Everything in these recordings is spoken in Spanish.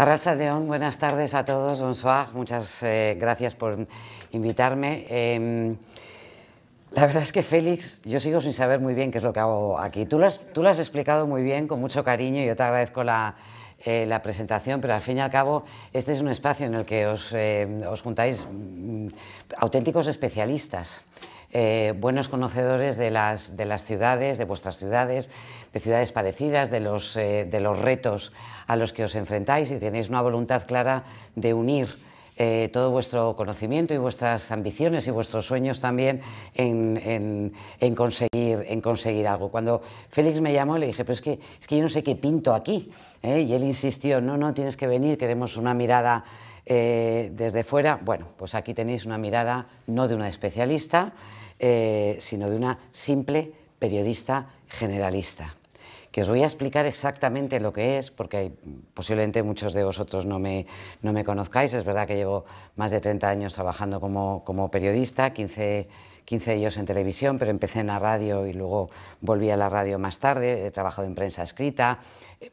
León, buenas tardes a todos, bonsoir, muchas eh, gracias por invitarme. Em, la verdad es que Félix, yo sigo sin saber muy bien qué es lo que hago aquí. Tú lo has, tú lo has explicado muy bien, con mucho cariño, y yo te agradezco la, eh, la presentación, pero al fin y al cabo este es un espacio en el que os, eh, os juntáis mm, auténticos especialistas. Eh, buenos conocedores de las, de las, ciudades, de vuestras ciudades, de ciudades parecidas, de los, eh, de los, retos a los que os enfrentáis y tenéis una voluntad clara de unir eh, todo vuestro conocimiento y vuestras ambiciones y vuestros sueños también en, en, conseguir, en conseguir algo. Cuando Félix me llamó le dije, pero es que, es que yo no sé qué pinto aquí. Y él insistió, no, no, tienes que venir, queremos una mirada eh, desde fuera, bueno, pues aquí tenéis una mirada no de una especialista, eh, sino de una simple periodista generalista, que os voy a explicar exactamente lo que es, porque posiblemente muchos de vosotros no me, no me conozcáis, es verdad que llevo más de 30 años trabajando como, como periodista, 15 15 de ellos en televisión, pero empecé en la radio y luego volví a la radio más tarde. He trabajado en prensa escrita,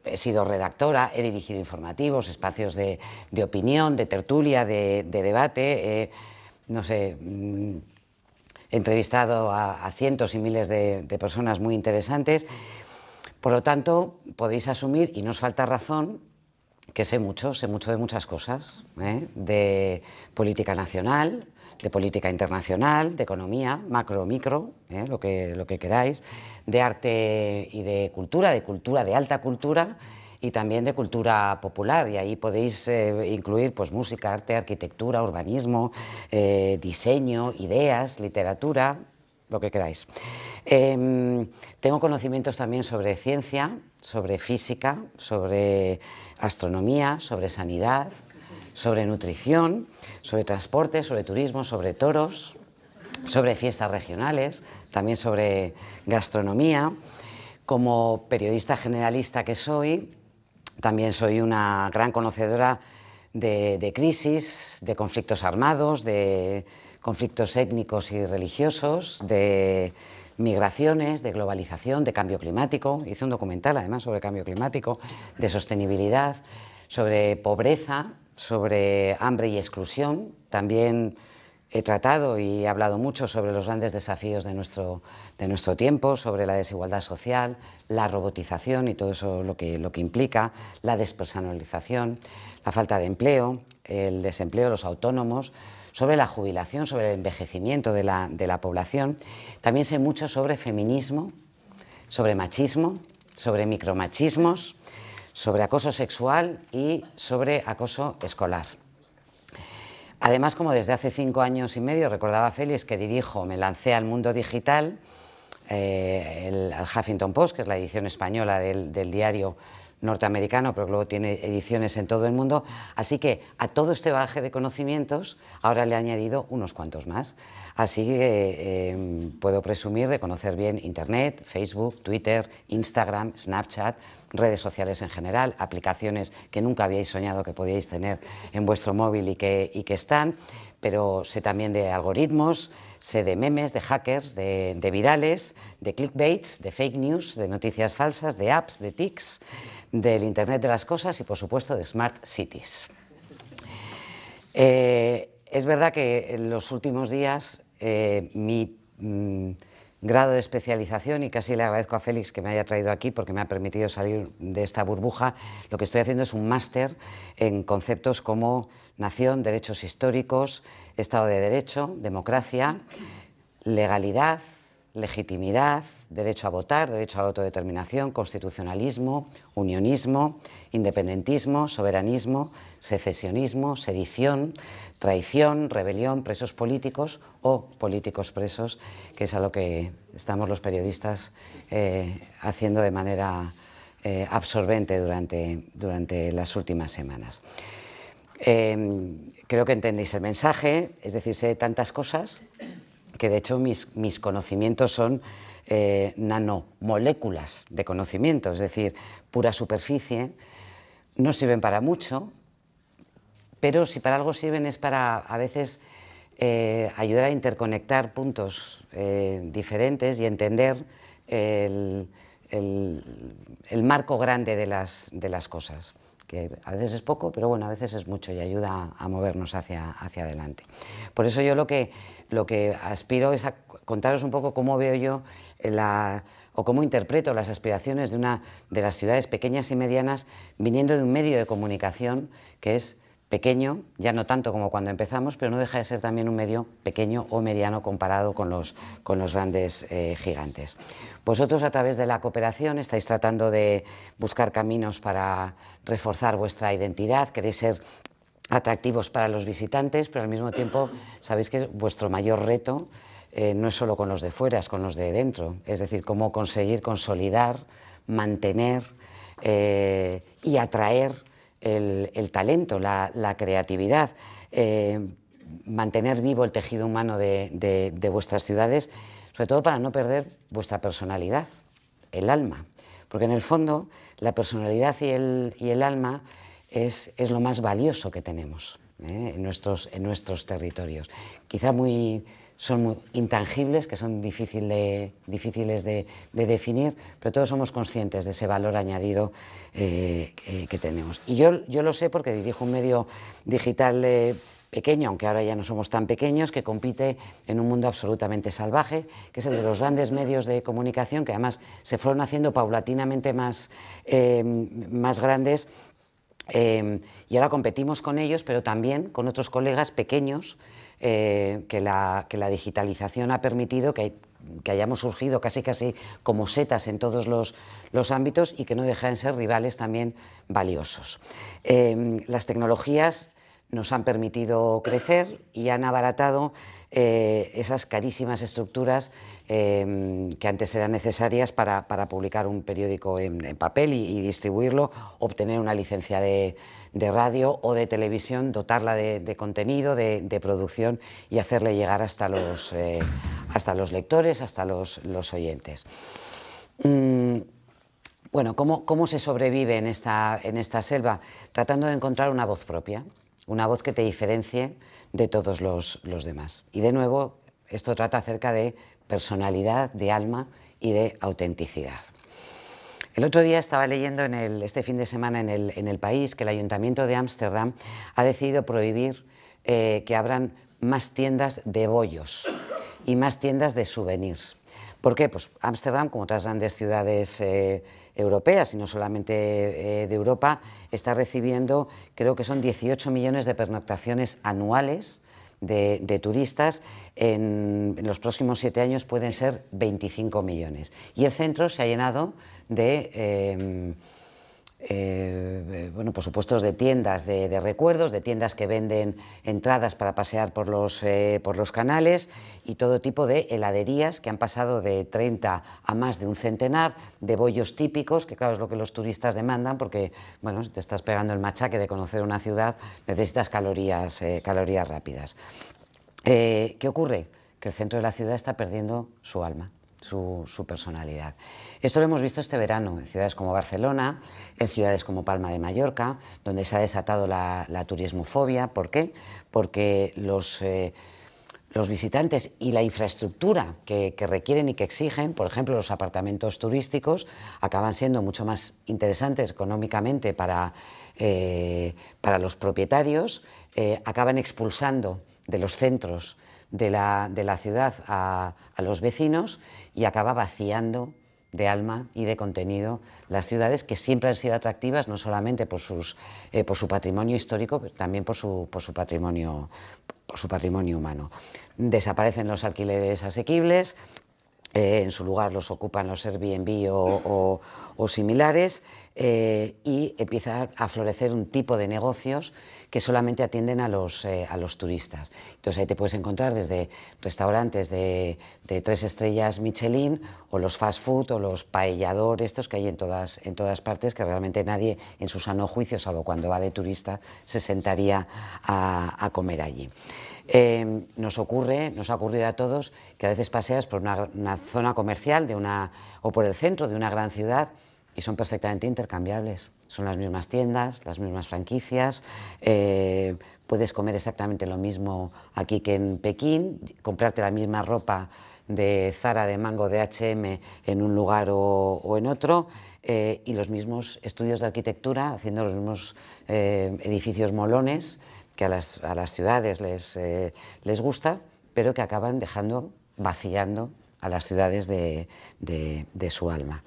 he sido redactora, he dirigido informativos, espacios de, de opinión, de tertulia, de, de debate. No sé, mm, he entrevistado a, a, cientos y miles de, de personas muy interesantes. Por lo tanto, podéis asumir, y no os falta razón, que sé mucho, sé mucho de muchas cosas, ¿eh? de política nacional, de política internacional, de economía, macro, micro, ¿eh? lo, que, lo que queráis, de arte y de cultura, de cultura, de alta cultura y también de cultura popular. Y ahí podéis eh, incluir pues, música, arte, arquitectura, urbanismo, diseño, ideas, literatura, lo que queráis. Eh, tengo conocimientos también sobre ciencia, sobre física, sobre astronomía, sobre sanidad, sobre nutrición, sobre transporte, sobre turismo, sobre toros, sobre fiestas regionales, también sobre gastronomía. Como periodista generalista que soy, también soy una gran conocedora de, crisis, de conflictos armados, de conflictos étnicos y religiosos, de migraciones, de globalización, de cambio climático. Hice un documental además sobre cambio climático, de sostenibilidad, sobre pobreza, sobre hambre y exclusión. También he tratado y he hablado mucho sobre los grandes desafíos de nuestro, de nuestro tiempo, sobre la desigualdad social, la robotización y todo eso lo que, lo que implica, la despersonalización, la falta de empleo, el desempleo, los autónomos, sobre la jubilación, sobre el envejecimiento de la, de la población. También sé mucho sobre feminismo, sobre machismo, sobre micromachismos, sobre acoso sexual y sobre acoso escolar. Además, como desde hace cinco años y medio, recordaba Félix que dirijo, me lancé al mundo digital, eh, al Huffington Post, que es la edición española del diario norteamericano, pero luego tiene ediciones en todo el mundo. Así que a todo este bagaje de conocimientos ahora le he añadido unos cuantos más. Así que eh, puedo presumir de conocer bien Internet, Facebook, Twitter, Instagram, Snapchat, redes sociales en general, aplicaciones que nunca habíais soñado que podíais tener en vuestro móvil y que, y que están pero sé también de algoritmos, sé de memes, de hackers, de, virales, de clickbaits, de fake news, de noticias falsas, de apps, de tics, del Internet de las Cosas y, por supuesto, de Smart Cities. Eh, es verdad que en los últimos días eh, mi mm, grado de especialización, y casi le agradezco a Félix que me haya traído aquí porque me ha permitido salir de esta burbuja, lo que estoy haciendo es un máster en conceptos como nación, derechos históricos, Estado de Derecho, democracia, legalidad, legitimidad, derecho a votar, derecho a la autodeterminación, constitucionalismo, unionismo, independentismo, soberanismo, secesionismo, sedición, traición, rebelión, presos políticos o políticos presos, que es a lo que estamos los periodistas eh, haciendo de manera eh, absorbente durante, durante las últimas semanas. Eh, creo que entendéis el mensaje, es decir, sé tantas cosas que de hecho mis, mis conocimientos son eh, nanomoléculas de conocimiento, es decir, pura superficie, no sirven para mucho, pero si para algo sirven es para a veces eh, ayudar a interconectar puntos eh, diferentes y entender el, el, el marco grande de las, de las, cosas. Que a veces es poco, pero bueno, a veces es mucho y ayuda a movernos hacia, hacia adelante. Por eso yo lo que, lo que aspiro es a contaros un poco cómo veo yo la, o cómo interpreto las aspiraciones de una de las ciudades pequeñas y medianas viniendo de un medio de comunicación que es pequeño, ya no tanto como cuando empezamos, pero no deja de ser también un medio pequeño o mediano comparado con los, con los grandes eh, gigantes. Vosotros a través de la cooperación estáis tratando de buscar caminos para reforzar vuestra identidad, queréis ser atractivos para los visitantes, pero al mismo tiempo sabéis que vuestro mayor reto eh, no es solo con los de fuera, es con los de dentro, es decir, cómo conseguir consolidar, mantener eh, y atraer el, talento, la, creatividad, eh, mantener vivo el tejido humano de, vuestras ciudades, sobre todo para no perder vuestra personalidad, el alma. Porque en el fondo la personalidad y el, alma es, lo más valioso que tenemos ¿eh? en, nuestros, en nuestros territorios. Quizá muy son intangibles, que son difíciles de, definir, pero todos somos conscientes de ese valor añadido eh, que tenemos. Y yo, lo sé porque dirijo un medio digital eh, pequeño, aunque ahora ya no somos tan pequeños, que compite en un mundo absolutamente salvaje, que es el de los grandes medios de comunicación, que además se fueron haciendo paulatinamente más, eh, más grandes. y ahora competimos con ellos, pero también con otros colegas pequeños eh, que, la, digitalización ha permitido que, hayamos surgido casi casi como setas en todos los, ámbitos y que no dejan de ser rivales también valiosos. Eh, las tecnologías nos han permitido crecer y han abaratado eh, esas carísimas estructuras em, que antes eran necesarias para, publicar un periódico en, papel y, distribuirlo, obtener una licencia de, radio o de televisión, dotarla de, contenido, de, producción y hacerle llegar hasta los, eh, hasta los lectores, hasta los, oyentes. Mm, bueno, ¿cómo, ¿cómo, se sobrevive en esta, en esta selva? Tratando de encontrar una voz propia una voz que te diferencie de todos los, demás. Y de nuevo, esto trata acerca de personalidad, de alma y de autenticidad. El otro día estaba leyendo en este fin de semana en el, país que el Ayuntamiento de Ámsterdam ha decidido prohibir eh, que abran más tiendas de bollos y más tiendas de souvenirs. ¿Por qué? Pues Ámsterdam, como otras grandes ciudades eh, europeas y no solamente eh, de Europa, está recibiendo, creo que son 18 millones de pernoctaciones anuales de, turistas. En, los próximos siete años pueden ser 25 millones. Y el centro se ha llenado de... Eh, eh, bueno, por supuesto, de tiendas de, recuerdos, de tiendas que venden entradas para pasear por los, eh, por los canales y todo tipo de heladerías que han pasado de 30 a más de un centenar, de bollos típicos, que claro es lo que los turistas demandan, porque bueno, si te estás pegando el machaque de conocer una ciudad, necesitas calorías, eh, calorías rápidas. ¿Qué ocurre? Que el centro de la ciudad está perdiendo su alma su, personalidad. Esto lo hemos visto este verano en ciudades como Barcelona, en ciudades como Palma de Mallorca, donde se ha desatado la, turismofobia. ¿Por qué? Porque los, eh, los visitantes y la infraestructura que, requieren y que exigen, por ejemplo, los apartamentos turísticos, acaban siendo mucho más interesantes económicamente para, eh, para los propietarios, eh, acaban expulsando de los centros de la, ciudad a, los vecinos y acaba vaciando de alma y de contenido las ciudades que siempre han sido atractivas no solamente por, sus, eh, por su patrimonio histórico, pero también por su, por su, patrimonio, por su patrimonio humano. Desaparecen los alquileres asequibles, eh, en su lugar los ocupan los Airbnb o, similares eh, y empieza a florecer un tipo de negocios que solamente atienden a los, eh, a los turistas. Entonces ahí te puedes encontrar desde restaurantes de, tres estrellas Michelin o los fast food o los paelladores, estos que hay en todas, en todas partes, que realmente nadie en su sano juicio, salvo cuando va de turista, se sentaría a comer allí. Eh, nos ocurre, nos ha ocurrido a todos que a veces paseas por una, zona comercial de una, o por el centro de una gran ciudad y son perfectamente intercambiables. son las mismas tiendas, las mismas franquicias, eh, puedes comer exactamente lo mismo aquí que en Pekín, comprarte la misma ropa de Zara, de Mango, de H&M en un lugar o, en otro, eh, y los mismos estudios de arquitectura haciendo los mismos eh, edificios molones que a las, ciudades les, les gusta, pero que acaban dejando, vaciando a las ciudades de, de su alma.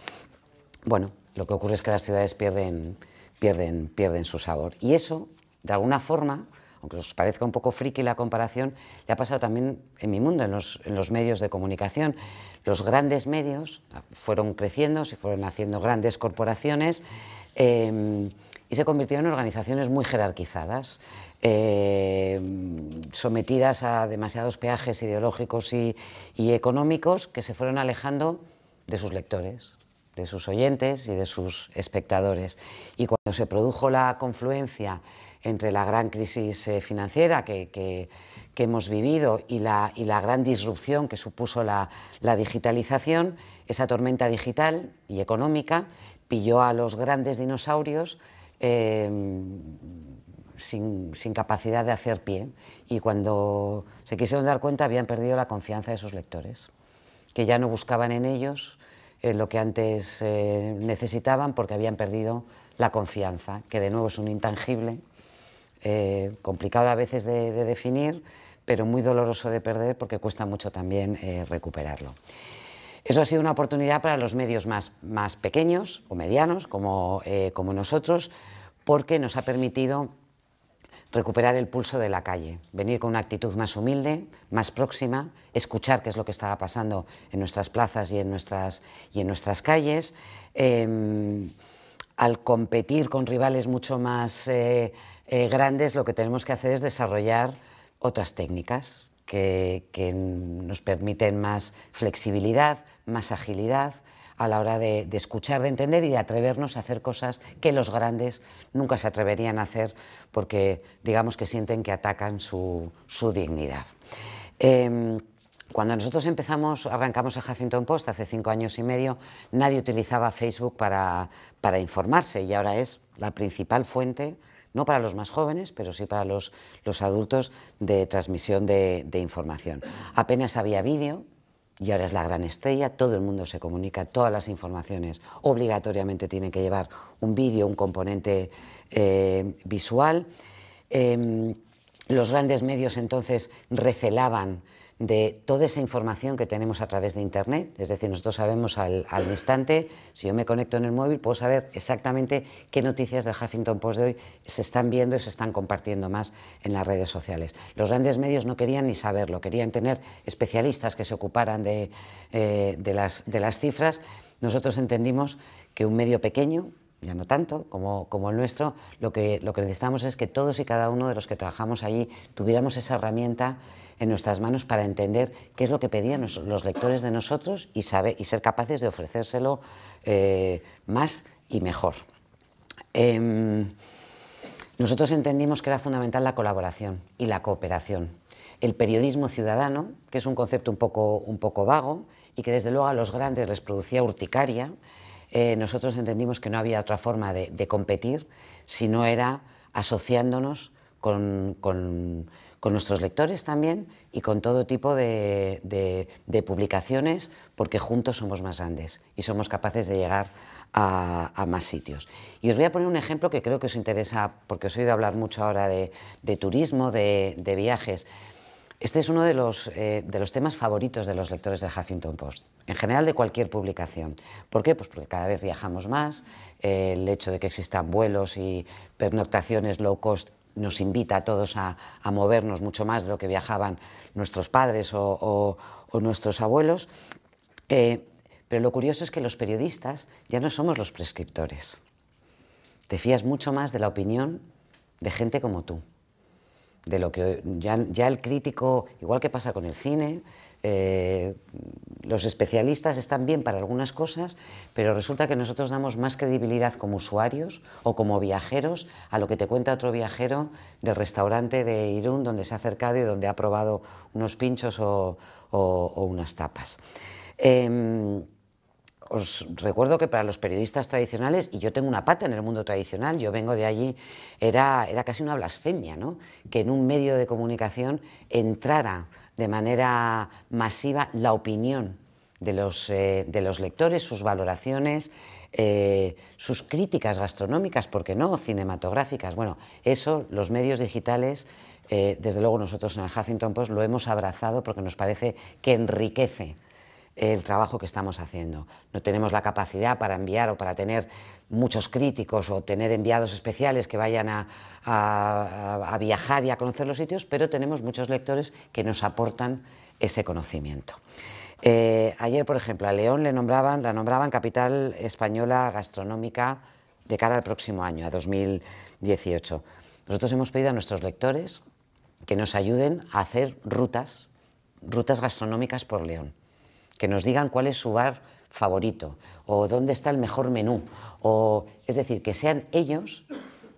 Bueno, lo que ocurre es que las ciudades pierden, pierden, pierden su sabor. Y eso, de alguna forma, aunque os parezca un poco friki la comparación, le ha pasado también en mi mundo, en los, en los medios de comunicación. Los grandes medios fueron creciendo, se fueron haciendo grandes corporaciones eh, y se convirtieron en organizaciones muy jerarquizadas, eh, sometidas a demasiados peajes ideológicos y, económicos que se fueron alejando de sus lectores de sus oyentes y de sus espectadores. Y cuando se produjo la confluencia entre la gran crisis eh, financiera que, hemos vivido y la, gran disrupción que supuso la, digitalización, esa tormenta digital y económica pilló a los grandes dinosaurios em, sin, capacidad de hacer pie y cuando se quisieron dar cuenta habían perdido la confianza de sus lectores, que ya no buscaban en ellos eh, lo que antes eh, necesitaban porque habían perdido la confianza, que de nuevo es un intangible, eh, complicado a veces de, definir, pero muy doloroso de perder porque cuesta mucho también recuperarlo. Eso ha sido una oportunidad para los medios más, más pequeños o medianos, como, como nosotros, porque nos ha permitido recuperar el pulso de la calle, venir con una actitud más humilde, más próxima, escuchar qué es lo que estaba pasando en nuestras plazas y en nuestras, y en nuestras calles. Em, al competir con rivales mucho más eh, eh, grandes, lo que tenemos que hacer es desarrollar otras técnicas que, que nos permiten más flexibilidad, más agilidad, a la hora de, escuchar, de entender y de atrevernos a hacer cosas que los grandes nunca se atreverían a hacer porque digamos que sienten que atacan su, dignidad. Em, cuando nosotros empezamos, arrancamos el Huffington Post hace cinco años y medio, nadie utilizaba Facebook para, informarse y ahora es la principal fuente, no para los más jóvenes, pero sí para los, adultos, de transmisión de información. Apenas había vídeo, y ahora es la gran estrella, todo el mundo se comunica, todas las informaciones obligatoriamente tienen que llevar un vídeo, un componente eh, visual. Em, los grandes medios entonces recelaban de toda esa información que tenemos a través de Internet. Es decir, nosotros sabemos al, instante, si yo me conecto en el móvil, puedo saber exactamente qué noticias del Huffington Post de hoy se están viendo y se están compartiendo más en las redes sociales. Los grandes medios no querían ni saberlo, querían tener especialistas que se ocuparan de, eh, de, las, de las cifras. Nosotros entendimos que un medio pequeño, ya no tanto como, como el nuestro, lo que, lo que necesitamos es que todos y cada uno de los que trabajamos allí tuviéramos esa herramienta en nuestras manos para entender qué es lo que pedían los lectores de nosotros y, saber, y ser capaces de ofrecérselo eh, más y mejor. Em, nosotros entendimos que era fundamental la colaboración y la cooperación. El periodismo ciudadano, que es un concepto un poco, un poco vago y que desde luego a los grandes les producía urticaria, eh, nosotros entendimos que no había otra forma de, competir si no era asociándonos con, con nuestros lectores también y con todo tipo de, publicaciones, porque juntos somos más grandes y somos capaces de llegar a, más sitios. Y os voy a poner un ejemplo que creo que os interesa, porque os he oído hablar mucho ahora de, turismo, de, viajes. Este es uno de los, eh, de los, temas favoritos de los lectores de Huffington Post, en general de cualquier publicación. ¿Por qué? Pues porque cada vez viajamos más, eh, el hecho de que existan vuelos y pernoctaciones low cost nos invita a todos a, movernos mucho más de lo que viajaban nuestros padres o, nuestros abuelos. Eh, pero lo curioso es que los periodistas ya no somos los prescriptores. Te fías mucho más de la opinión de gente como tú. De lo que ya, ya el crítico, igual que pasa con el cine, eh, los especialistas están bien para algunas cosas, pero resulta que nosotros damos más credibilidad como usuarios o como viajeros a lo que te cuenta otro viajero del restaurante de Irún donde se ha acercado y donde ha probado unos pinchos o, unas tapas. Em, os recuerdo que para los periodistas tradicionales, y yo tengo una pata en el mundo tradicional, yo vengo de allí, era, era casi una blasfemia, ¿no? que en un medio de comunicación entrara de manera masiva la opinión de los, eh, de los lectores, sus valoraciones, eh, sus críticas gastronómicas, ¿por qué no? Cinematográficas. Bueno, eso los medios digitales, eh, desde luego nosotros en el Huffington Post lo hemos abrazado porque nos parece que enriquece el trabajo que estamos haciendo. No tenemos la capacidad para enviar o para tener muchos críticos o tener enviados especiales que vayan a, viajar y a conocer los sitios, pero tenemos muchos lectores que nos aportan ese conocimiento. Eh, ayer, por ejemplo, a León le nombraban, la nombraban capital española gastronómica de cara al próximo año, a 2018. Nosotros hemos pedido a nuestros lectores que nos ayuden a hacer rutas, rutas gastronómicas por León que nos digan cuál es su bar favorito o dónde está el mejor menú. O, es decir, que sean ellos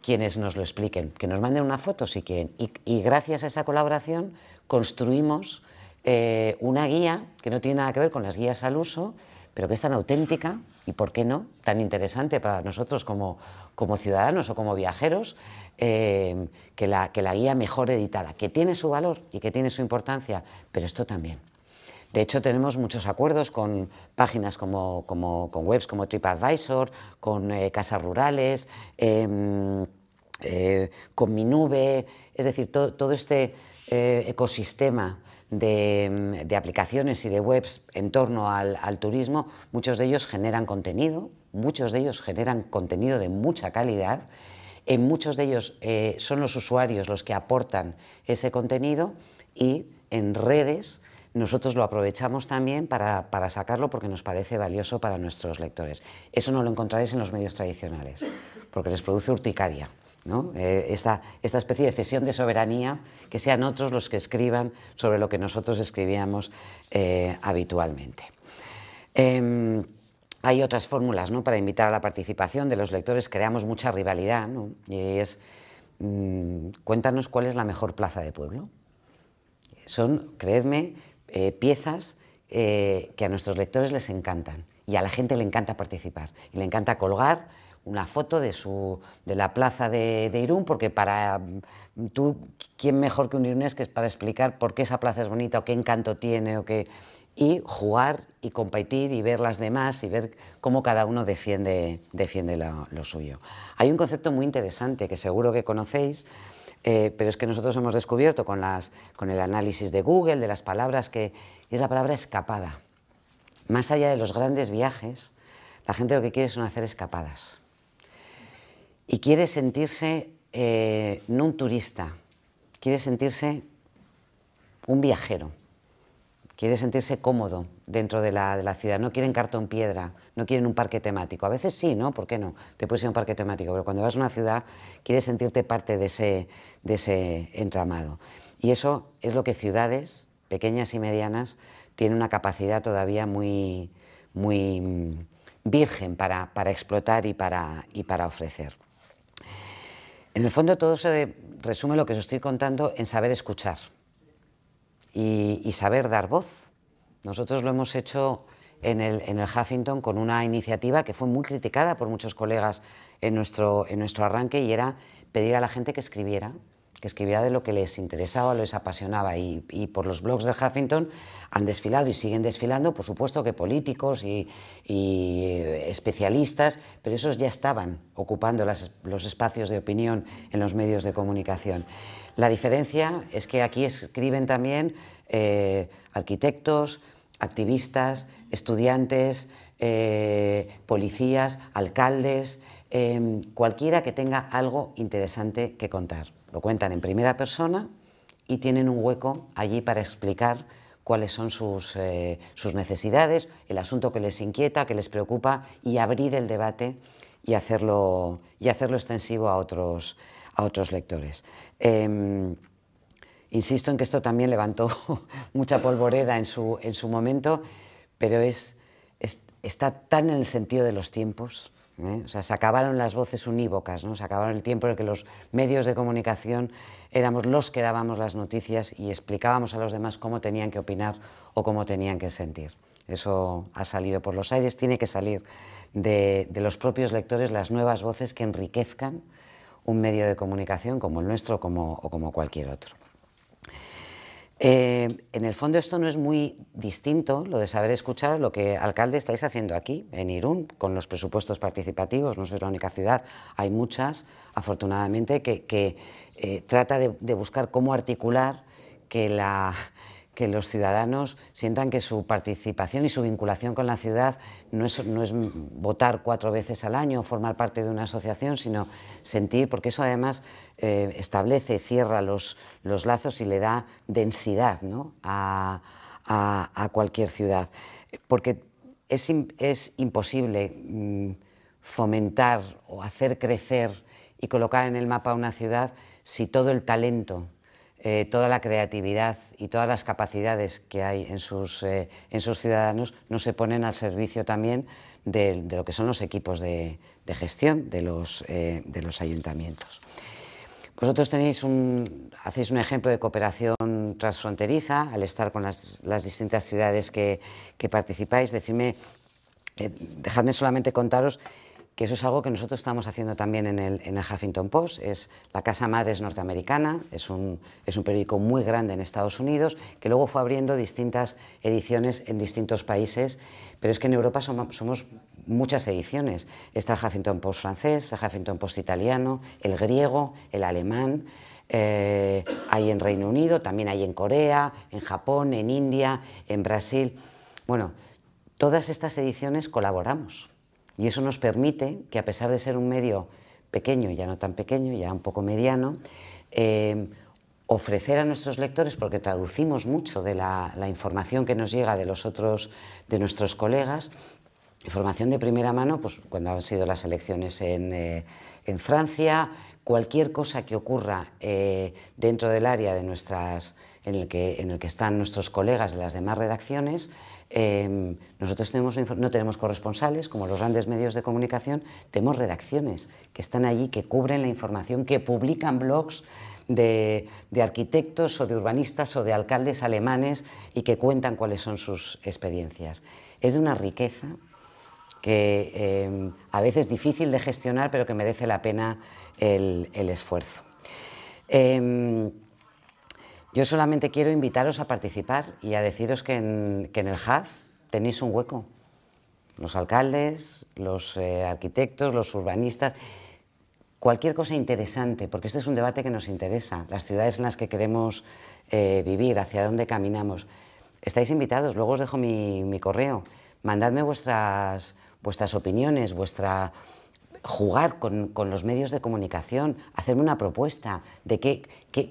quienes nos lo expliquen, que nos manden una foto si quieren. Y, gracias a esa colaboración construimos eh, una guía que no tiene nada que ver con las guías al uso, pero que es tan auténtica y, ¿por qué no?, tan interesante para nosotros como, como ciudadanos o como viajeros, eh, que, la, que la guía mejor editada, que tiene su valor y que tiene su importancia, pero esto también. De hecho, tenemos muchos acuerdos con páginas como, con webs como TripAdvisor, con eh, casas rurales, em, eh, con mi nube, es decir, todo, este eh, ecosistema de, aplicaciones y de webs en torno al, turismo, muchos de ellos generan contenido, muchos de ellos generan contenido de mucha calidad, en muchos de ellos son los usuarios los que aportan ese contenido y en redes nosotros lo aprovechamos también para, sacarlo porque nos parece valioso para nuestros lectores. Eso no lo encontraréis en los medios tradicionales, porque les produce urticaria. ¿no? Eh, esta, especie de cesión de soberanía, que sean otros los que escriban sobre lo que nosotros escribíamos eh, habitualmente. Em, hay otras fórmulas ¿no? para invitar a la participación de los lectores, creamos mucha rivalidad, y es, mm, cuéntanos cuál es la mejor plaza de pueblo. Son, creedme, eh, piezas eh, que a nuestros lectores les encantan. Y a la gente le encanta participar. Y le encanta colgar una foto de, su, de la plaza de, Irún, porque para tú, ¿quién mejor que un irunés que es para explicar por qué esa plaza es bonita o qué encanto tiene o qué, y jugar y competir y ver las demás y ver cómo cada uno defiende, defiende lo suyo. Hay un concepto muy interesante que seguro que conocéis, eh, pero es que nosotros hemos descubierto con, el análisis de Google, de las palabras, que es la palabra escapada. Más allá de los grandes viajes, la gente lo que quiere son hacer escapadas. Y quiere sentirse eh, no un turista, quiere sentirse un viajero quiere sentirse cómodo dentro de la, ciudad, no quieren cartón piedra, no quieren un parque temático. A veces sí, ¿no? ¿Por qué no? Te puedes ir a un parque temático, pero cuando vas a una ciudad quieres sentirte parte de ese, de ese entramado. Y eso es lo que ciudades, pequeñas y medianas, tienen una capacidad todavía muy, muy mm, virgen para, para explotar y para, y para ofrecer. En el fondo todo se resume lo que os estoy contando en saber escuchar y, saber dar voz. Nosotros lo hemos hecho en el, en el, Huffington con una iniciativa que fue muy criticada por muchos colegas en nuestro, en nuestro arranque y era pedir a la gente que escribiera, que escribiera de lo que les interesaba, les apasionaba. Y, por los blogs del Huffington han desfilado y siguen desfilando, por supuesto que políticos y, especialistas, pero esos ya estaban ocupando los espacios de opinión en los medios de comunicación. La diferencia es que aquí escriben también eh, arquitectos, activistas, estudiantes, eh, policías, alcaldes, cualquiera que tenga algo interesante que contar. Lo cuentan en primera persona y tienen un hueco allí para explicar cuáles son sus, eh, sus, necesidades, el asunto que les inquieta, que les preocupa y abrir el debate y hacerlo, y hacerlo extensivo a otros, a otros lectores. Em, insisto en que esto también levantó mucha polvoreda en su, en su momento, pero es, está tan en el sentido de los tiempos. ¿Eh? O sea, se acabaron las voces unívocas, ¿no? se acabaron el tiempo en que los medios de comunicación éramos los que dábamos las noticias y explicábamos a los demás cómo tenían que opinar o cómo tenían que sentir. Eso ha salido por los aires, tiene que salir de, los propios lectores las nuevas voces que enriquezcan un medio de comunicación como el nuestro como, o como cualquier otro. Eh, en el fondo esto no es muy distinto, lo de saber escuchar, lo que alcalde estáis haciendo aquí, en Irún, con los presupuestos participativos, no sois la única ciudad, hay muchas, afortunadamente, que, eh, trata de, buscar cómo articular que la, que los ciudadanos sientan que su participación y su vinculación con la ciudad no es, no es votar cuatro veces al año o formar parte de una asociación, sino sentir, porque eso además eh, establece, cierra los, los, lazos y le da densidad ¿no? a, a, cualquier ciudad. Porque es, es imposible mm, fomentar o hacer crecer y colocar en el mapa una ciudad si todo el talento eh, toda la creatividad y todas las capacidades que hay en sus, eh, en sus ciudadanos no se ponen al servicio también de, lo que son los equipos de, gestión de los, eh, de los ayuntamientos. Vosotros tenéis un, hacéis un ejemplo de cooperación transfronteriza al estar con las, distintas ciudades que, que participáis. Decidme, dejadme solamente contaros que eso es algo que nosotros estamos haciendo también en el, en el Huffington Post. Es, la Casa Madre es norteamericana, es un, es un periódico muy grande en Estados Unidos, que luego fue abriendo distintas ediciones en distintos países, pero es que en Europa somos, muchas ediciones. Está el Huffington Post francés, el Huffington Post italiano, el griego, el alemán, eh, hay en Reino Unido, también hay en Corea, en Japón, en India, en Brasil. Bueno, todas estas ediciones colaboramos. Y eso nos permite que a pesar de ser un medio pequeño, ya no tan pequeño, ya un poco mediano, eh, ofrecer a nuestros lectores, porque traducimos mucho de la, información que nos llega de los otros, de nuestros colegas, información de primera mano, pues cuando han sido las elecciones en, eh, Francia, cualquier cosa que ocurra eh, dentro del área de nuestras, en, el que, en el que están nuestros colegas de las demás redacciones, Em, nosotros no tenemos corresponsales, como los grandes medios de comunicación, tenemos redacciones que están allí, que cubren la información, que publican blogs de, arquitectos o de urbanistas o de alcaldes alemanes y que cuentan cuáles son sus experiencias. Es de una riqueza que em, a veces es difícil de gestionar, pero que merece la pena el, esfuerzo. Em, yo solamente quiero invitaros a participar y a deciros que en, el HAF tenéis un hueco. Los alcaldes, los eh, arquitectos, los urbanistas, cualquier cosa interesante, porque este es un debate que nos interesa, las ciudades en las que queremos eh, vivir, hacia dónde caminamos. Estáis invitados, luego os dejo mi, mi correo. Mandadme vuestras, vuestras opiniones, vuestra jugar con, los medios de comunicación, hacerme una propuesta de qué,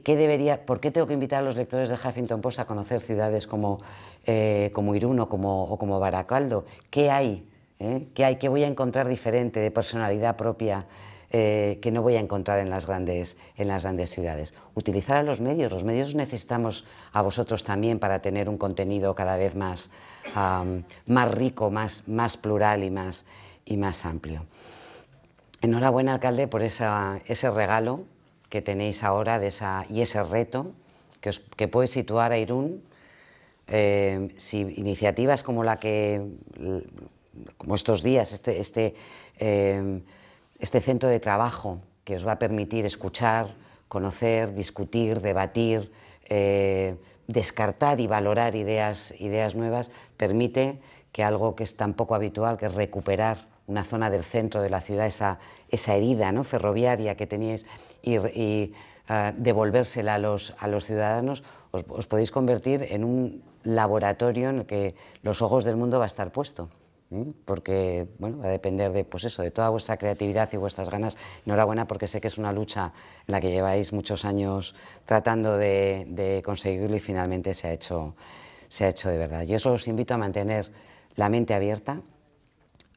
debería, por qué tengo que invitar a los lectores de Huffington Post a conocer ciudades como, eh, como Irún o como, como Baracaldo, qué hay, eh? qué hay, qué voy a encontrar diferente de personalidad propia. Eh, que no voy a encontrar en las, grandes, en las grandes ciudades. Utilizar a los medios. Los medios necesitamos a vosotros también para tener un contenido cada vez más, más rico, más, más plural y más, y más amplio. Enhorabuena, alcalde, por ese regalo que tenéis ahora de y ese reto que, os, puede situar a Irún. Eh, si iniciativas como la que, como estos días, este, este, eh, este centro de trabajo que os va a permitir escuchar, conocer, discutir, debatir, eh, descartar y valorar ideas, ideas nuevas, permite que algo que es tan poco habitual, que es recuperar una zona del centro de la ciudad, esa, esa herida ¿no? ferroviaria que teníais y, ah, devolvérsela a los, a los ciudadanos, os, podéis convertir en un laboratorio en el que los ojos del mundo va a estar puesto. Porque bueno, va a depender de, pues eso, de toda vuestra creatividad y vuestras ganas. Enhorabuena porque sé que es una lucha en la que lleváis muchos años tratando de, de conseguirlo y finalmente se ha, hecho, se ha hecho de verdad. Yo os invito a mantener la mente abierta,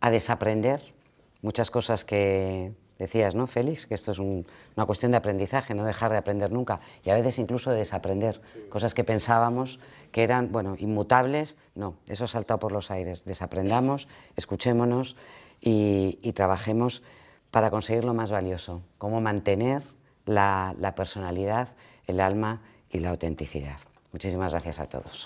a desaprender muchas cosas que decías, ¿no, Félix? Que esto es una cuestión de aprendizaje, no dejar de aprender nunca y a veces incluso de desaprender cosas que pensábamos que eran, bueno, inmutables. No, eso ha saltado por los aires. Desaprendamos, escuchémonos y, trabajemos para conseguir lo más valioso, cómo mantener la personalidad, el alma y la autenticidad. Muchísimas gracias a todos.